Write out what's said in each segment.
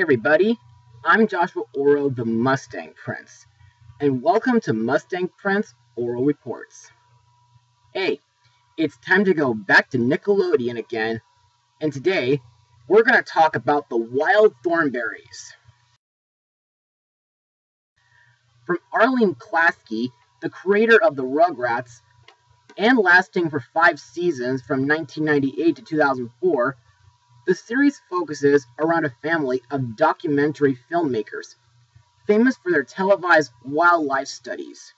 Everybody, I'm Joshua Orro, the Mustang Prince, and welcome to Mustang Prince Orro Reports. Hey, it's time to go back to Nickelodeon again, and today we're going to talk about the Wild Thornberrys. From Arlene Klasky, the creator of the Rugrats, and lasting for five seasons from 1998 to 2004, the series focuses around a family of documentary filmmakers, famous for their televised wildlife studies.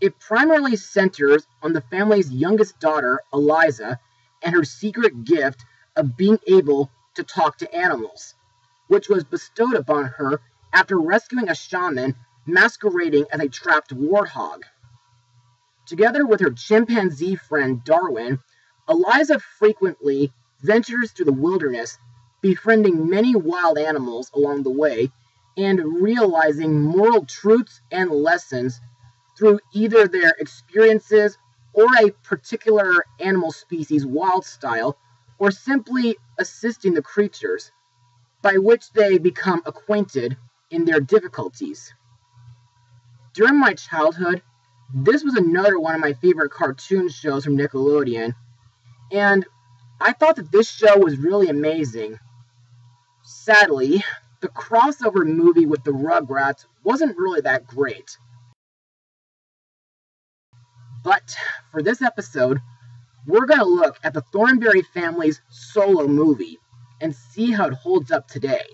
It primarily centers on the family's youngest daughter, Eliza, and her secret gift of being able to talk to animals, which was bestowed upon her after rescuing a shaman masquerading as a trapped warthog. Together with her chimpanzee friend Darwin, Eliza frequently ventures through the wilderness, befriending many wild animals along the way, and realizing moral truths and lessons through either their experiences or a particular animal species wild style, or simply assisting the creatures, by which they become acquainted in their difficulties. During my childhood, this was another one of my favorite cartoon shows from Nickelodeon, and I thought that this show was really amazing. Sadly, the crossover movie with the Rugrats wasn't really that great. But for this episode, we're going to look at the Thornberry family's solo movie and see how it holds up today.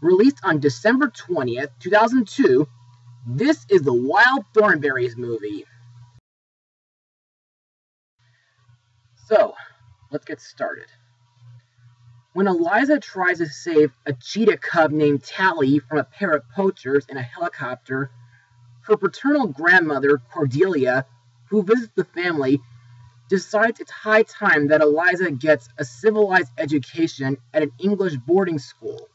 Released on December 20th, 2002, this is the Wild Thornberrys movie. So, let's get started. When Eliza tries to save a cheetah cub named Tally from a pair of poachers in a helicopter, her paternal grandmother, Cordelia, who visits the family, decides it's high time that Eliza gets a civilized education at an English boarding school.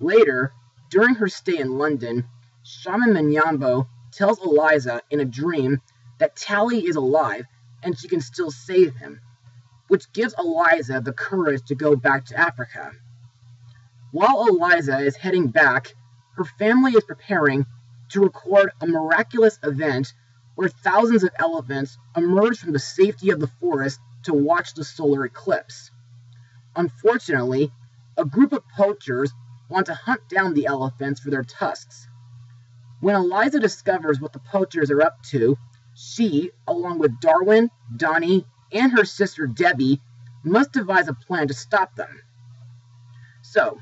Later, during her stay in London, Shaman Mnyambo tells Eliza in a dream that Tally is alive and she can still save him which gives Eliza the courage to go back to Africa. While Eliza is heading back, her family is preparing to record a miraculous event where thousands of elephants emerge from the safety of the forest to watch the solar eclipse. Unfortunately, a group of poachers want to hunt down the elephants for their tusks. When Eliza discovers what the poachers are up to, she, along with Darwin, Donnie, and her sister Debbie must devise a plan to stop them. So,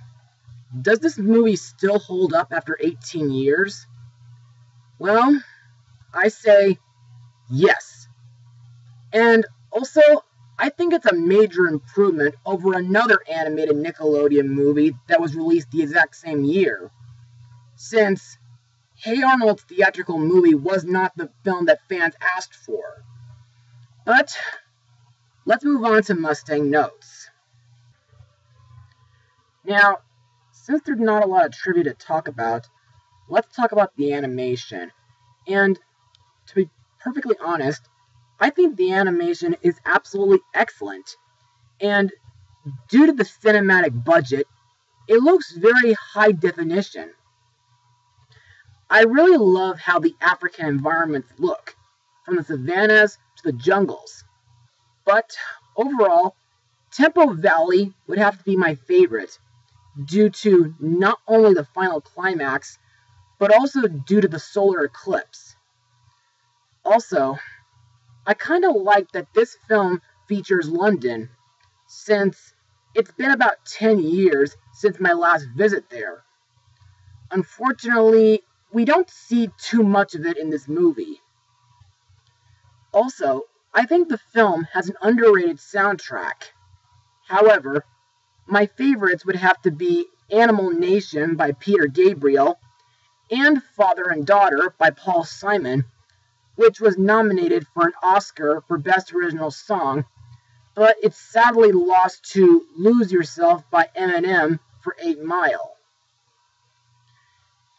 does this movie still hold up after 18 years? Well, I say yes. And also, I think it's a major improvement over another animated Nickelodeon movie that was released the exact same year. Since Hey Arnold's theatrical movie was not the film that fans asked for. But Let's move on to Mustang notes. Now, since there's not a lot of trivia to talk about, let's talk about the animation. And to be perfectly honest, I think the animation is absolutely excellent. And due to the cinematic budget, it looks very high definition. I really love how the African environments look, from the savannas to the jungles. But overall, Tembo Valley would have to be my favorite due to not only the final climax, but also due to the solar eclipse. Also, I kind of like that this film features London, since it's been about 10 years since my last visit there. Unfortunately, we don't see too much of it in this movie. Also, I think the film has an underrated soundtrack. However, my favorites would have to be Animal Nation by Peter Gabriel and Father and Daughter by Paul Simon, which was nominated for an Oscar for Best Original Song, but it sadly lost to Lose Yourself by Eminem for 8 Mile.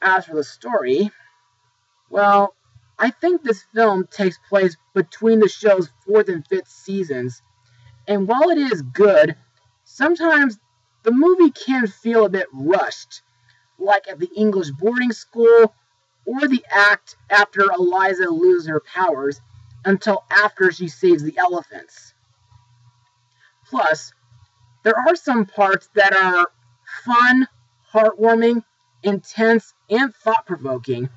As for the story, well, I think this film takes place between the show's fourth and fifth seasons, and while it is good, sometimes the movie can feel a bit rushed, like at the English boarding school or the act after Eliza loses her powers until after she saves the elephants. Plus, there are some parts that are fun, heartwarming, intense, and thought provoking,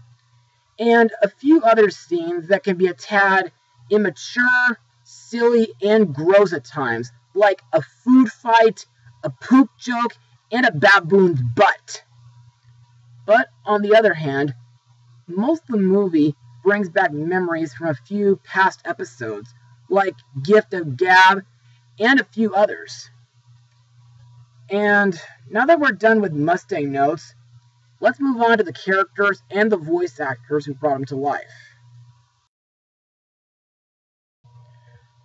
and a few other scenes that can be a tad immature, silly, and gross at times, like a food fight, a poop joke, and a baboon's butt. But on the other hand, most of the movie brings back memories from a few past episodes, like Gift of Gab and a few others. And now that we're done with Mustang notes, let's move on to the characters and the voice actors who brought them to life.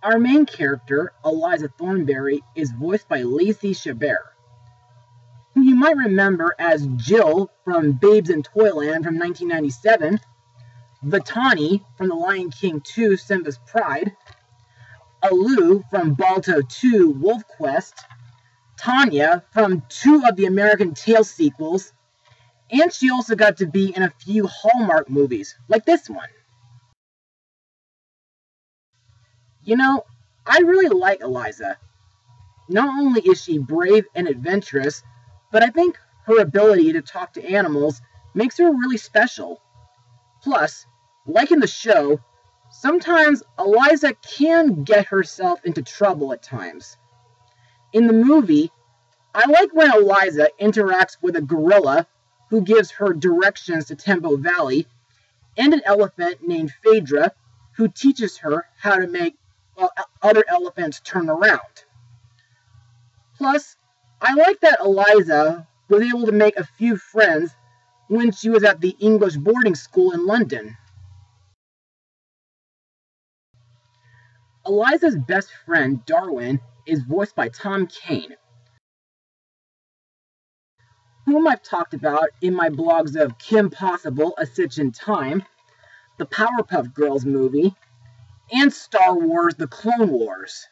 Our main character, Eliza Thornberry, is voiced by Lacey Chabert, who you might remember as Jill from Babes in Toyland from 1997, Vitani from The Lion King 2 Simba's Pride, Aleu from Balto 2 Wolf Quest, Tanya from two of the American Tail sequels, and she also got to be in a few Hallmark movies, like this one. You know, I really like Eliza. Not only is she brave and adventurous, but I think her ability to talk to animals makes her really special. Plus, like in the show, sometimes Eliza can get herself into trouble at times. In the movie, I like when Eliza interacts with a gorilla who gives her directions to Tembo Valley, and an elephant named Phaedra who teaches her how to make other elephants turn around. Plus, I like that Eliza was able to make a few friends when she was at the English boarding school in London. Eliza's best friend, Darwin, is voiced by Tom Kane, whom I've talked about in my blogs of Kim Possible, A Stitch in Time, the Powerpuff Girls movie, and Star Wars The Clone Wars.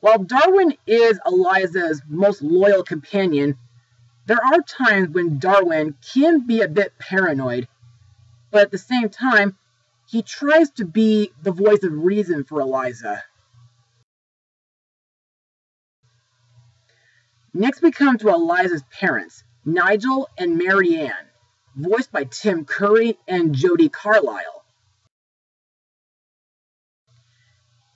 While Darwin is Eliza's most loyal companion, there are times when Darwin can be a bit paranoid, but at the same time, he tries to be the voice of reason for Eliza. Next, we come to Eliza's parents, Nigel and Marianne, voiced by Tim Curry and Jodi Carlisle.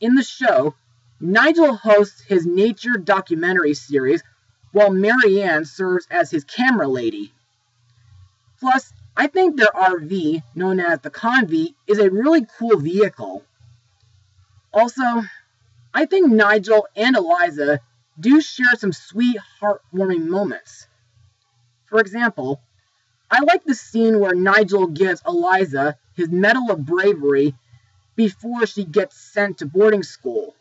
In the show, Nigel hosts his nature documentary series while Marianne serves as his camera lady. Plus, I think their RV, known as the Comvee, is a really cool vehicle. Also, I think Nigel and Eliza do share some sweet, heartwarming moments. For example, I like the scene where Nigel gives Eliza his Medal of Bravery before she gets sent to boarding school.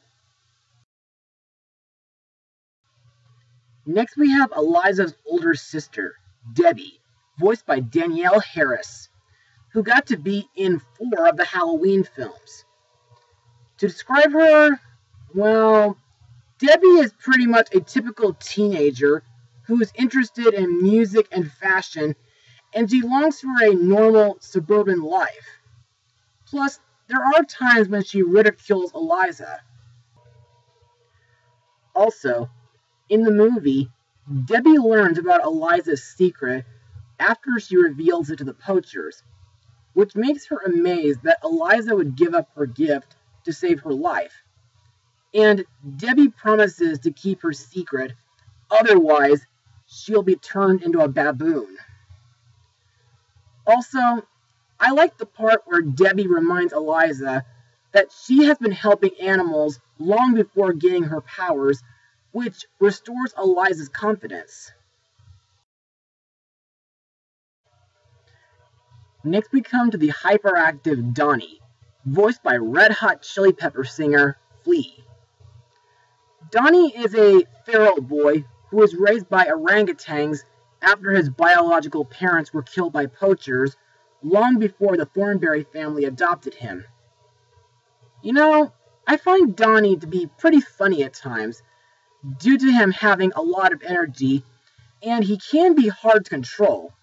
Next, we have Eliza's older sister, Debbie, voiced by Danielle Harris, who got to be in four of the Halloween films. To describe her, well, Debbie is pretty much a typical teenager who is interested in music and fashion, and she longs for a normal suburban life. Plus, there are times when she ridicules Eliza. Also, in the movie, Debbie learns about Eliza's secret after she reveals it to the poachers, which makes her amazed that Eliza would give up her gift to save her life. And Debbie promises to keep her secret, otherwise, she'll be turned into a baboon. Also, I like the part where Debbie reminds Eliza that she has been helping animals long before gaining her powers, which restores Eliza's confidence. Next, we come to the hyperactive Donnie, voiced by Red Hot Chili Pepper singer Flea. Donnie is a feral boy who was raised by orangutans after his biological parents were killed by poachers long before the Thornberry family adopted him. You know, I find Donnie to be pretty funny at times, due to him having a lot of energy, and he can be hard to control.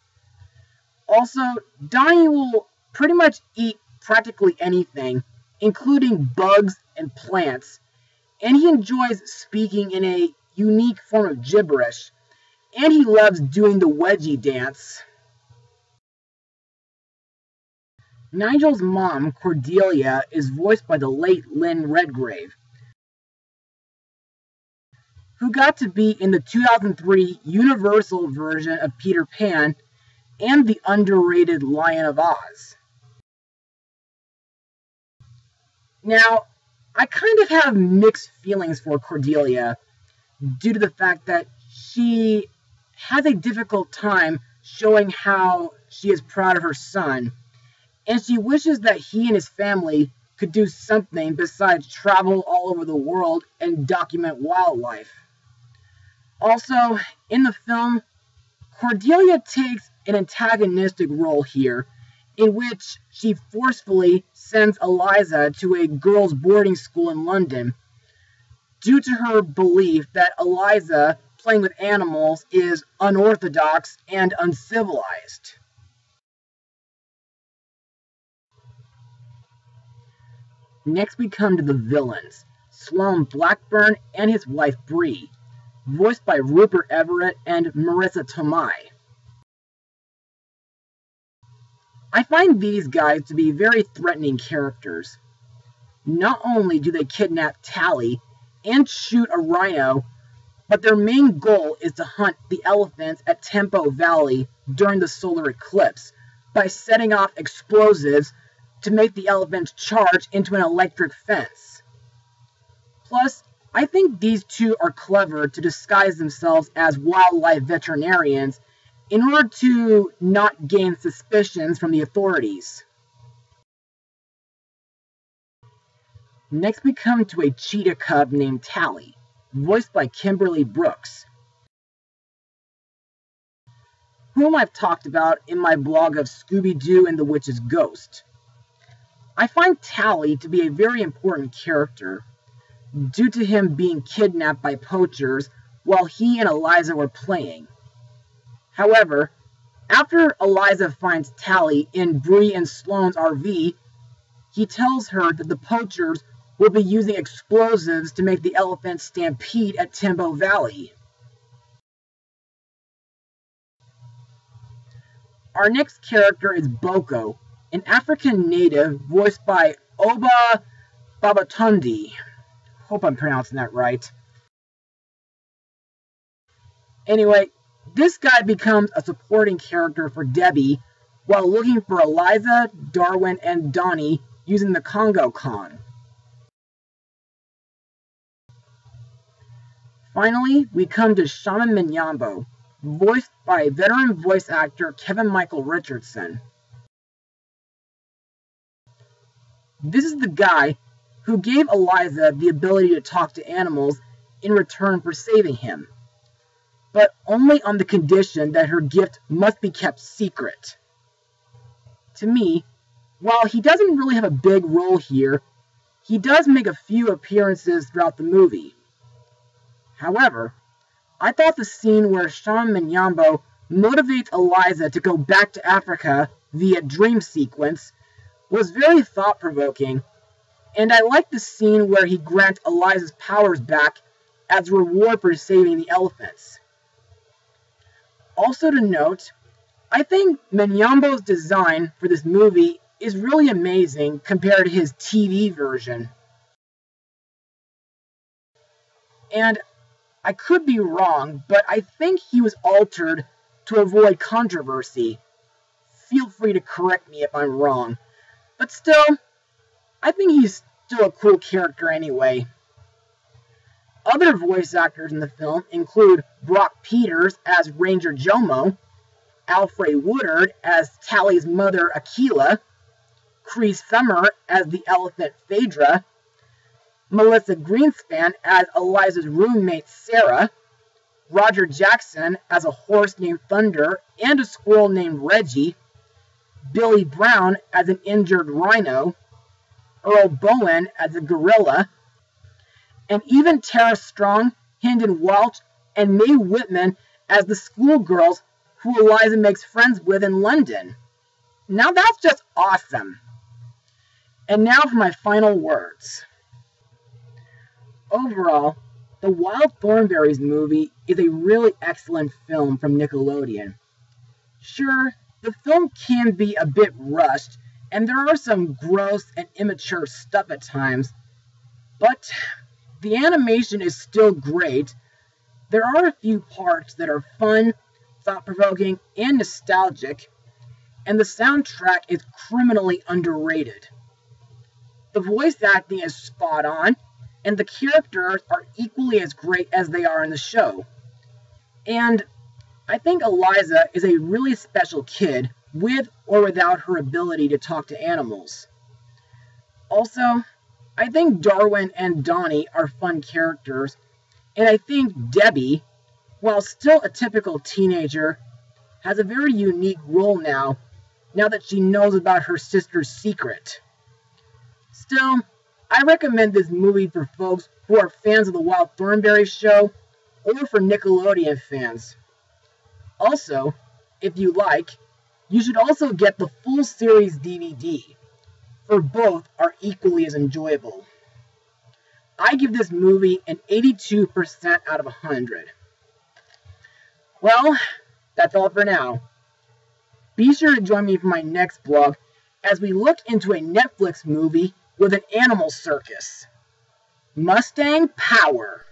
Also, Donnie will pretty much eat practically anything, including bugs and plants, and he enjoys speaking in a unique form of gibberish, and he loves doing the wedgie dance. Nigel's mom, Cordelia, is voiced by the late Lynn Redgrave, who got to be in the 2003 Universal version of Peter Pan and the underrated Lion of Oz. Now, I kind of have mixed feelings for Cordelia due to the fact that she has a difficult time showing how she is proud of her son and she wishes that he and his family could do something besides travel all over the world and document wildlife. Also, in the film, Cordelia takes an antagonistic role here, in which she forcefully sends Eliza to a girls' boarding school in London due to her belief that Eliza playing with animals is unorthodox and uncivilized. Next, we come to the villains Sloan Blackburn and his wife Bree, voiced by Rupert Everett and Marisa Tomei. I find these guys to be very threatening characters. Not only do they kidnap Tally and shoot a rhino, but their main goal is to hunt the elephants at Tembo Valley during the solar eclipse by setting off explosives to make the elephants charge into an electric fence. Plus, I think these two are clever to disguise themselves as wildlife veterinarians in order to not gain suspicions from the authorities. Next, we come to a cheetah cub named Tally, voiced by Kimberly Brooks, whom I've talked about in my blog of Scooby Doo and the Witch's Ghost. I find Tally to be a very important character due to him being kidnapped by poachers while he and Eliza were playing. However, after Eliza finds Tally in Bree and Sloan's RV, he tells her that the poachers will be using explosives to make the elephants stampede at Tembo Valley. Our next character is Boko, an African native voiced by Obba Babatundé. Hope I'm pronouncing that right. Anyway, this guy becomes a supporting character for Debbie while looking for Eliza, Darwin, and Donnie using the Congo Con. Finally, we come to Shaman Mnyambo, voiced by veteran voice actor Kevin Michael Richardson. This is the guy who gave Eliza the ability to talk to animals in return for saving him, but only on the condition that her gift must be kept secret. To me, while he doesn't really have a big role here, he does make a few appearances throughout the movie. However, I thought the scene where Shaman Mnyambo motivates Eliza to go back to Africa via dream sequence was very thought provoking, and I like the scene where he grants Eliza's powers back as a reward for saving the elephants. Also to note, I think Mnyambo's design for this movie is really amazing compared to his TV version. And I could be wrong, but I think he was altered to avoid controversy. Feel free to correct me if I'm wrong. But still, I think he's still a cool character anyway. Other voice actors in the film include Brock Peters as Ranger Jomo, Alfre Woodard as Tally's mother Akela, Chris Thummer as the elephant Phaedra, Melissa Greenspan as Eliza's roommate Sarah, Roger Jackson as a horse named Thunder and a squirrel named Reggie, Billy Brown as an injured rhino, Earl Boen as a gorilla, and even Tara Strong Hynden Walch, and Mae Whitman as the schoolgirls who Eliza makes friends with in London. Now that's just awesome. And now for my final words. Overall, the Wild Thornberrys movie is a really excellent film from Nickelodeon. Sure, the film can be a bit rushed, and there are some gross and immature stuff at times, but the animation is still great. There are a few parts that are fun, thought provoking, and nostalgic, and the soundtrack is criminally underrated. The voice acting is spot on, and the characters are equally as great as they are in the show. And I think Eliza is a really special kid with or without her ability to talk to animals. Also, I think Darwin and Donnie are fun characters, and I think Debbie, while still a typical teenager, has a very unique role now, now that she knows about her sister's secret. Still, I recommend this movie for folks who are fans of the Wild Thornberry show or for Nickelodeon fans. Also, if you like, you should also get the full series DVD, for both are equally as enjoyable. I give this movie an 82% out of 100. Well, that's all for now. Be sure to join me for my next blog as we look into a Netflix movie with an animal circus. Mustang Power.